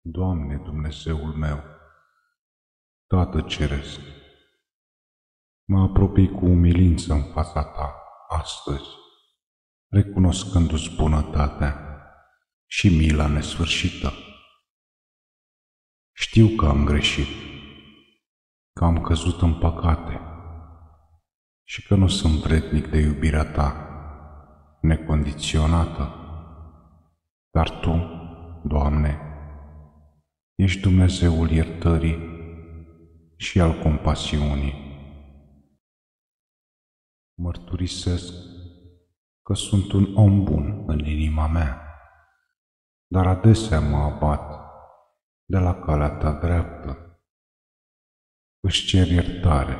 Doamne Dumnezeul meu, Tată Ceresc, mă apropii cu umilință în fața Ta astăzi, recunoscându-ți bunătatea și mila nesfârșită. Știu că am greșit, că am căzut în păcate și că nu sunt vrednic de iubirea Ta necondiționată. Dar Tu, Doamne, ești Dumnezeul iertării și al compasiunii. Mărturisesc că sunt un om bun în inima mea, dar adesea mă abat de la calea ta dreaptă. Își cer iertare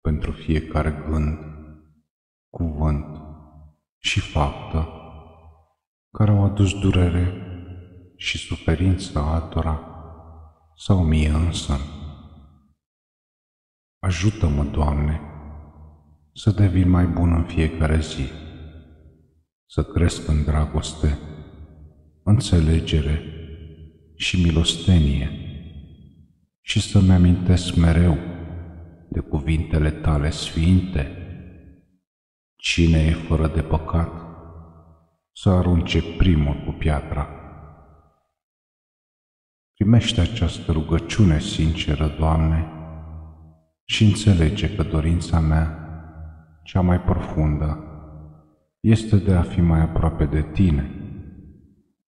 pentru fiecare gând, cuvânt și faptă care au adus durere și suferință altora sau mie însă. Ajută-mă, Doamne, să devin mai bun în fiecare zi, să cresc în dragoste, înțelegere și milostenie și să-mi amintesc mereu de cuvintele tale sfinte. Cine e fără de păcat, să arunce primul cu piatra. Primește această rugăciune sinceră, Doamne, și înțelege că dorința mea, cea mai profundă, este de a fi mai aproape de Tine,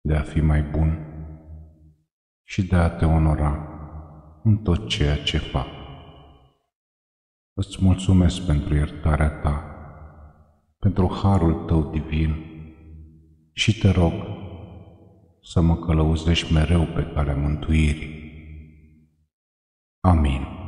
de a fi mai bun și de a Te onora în tot ceea ce fac. Îți mulțumesc pentru iertarea Ta, pentru harul Tău divin și Te rog să mă călăuzești mereu pe calea mântuirii. Amin.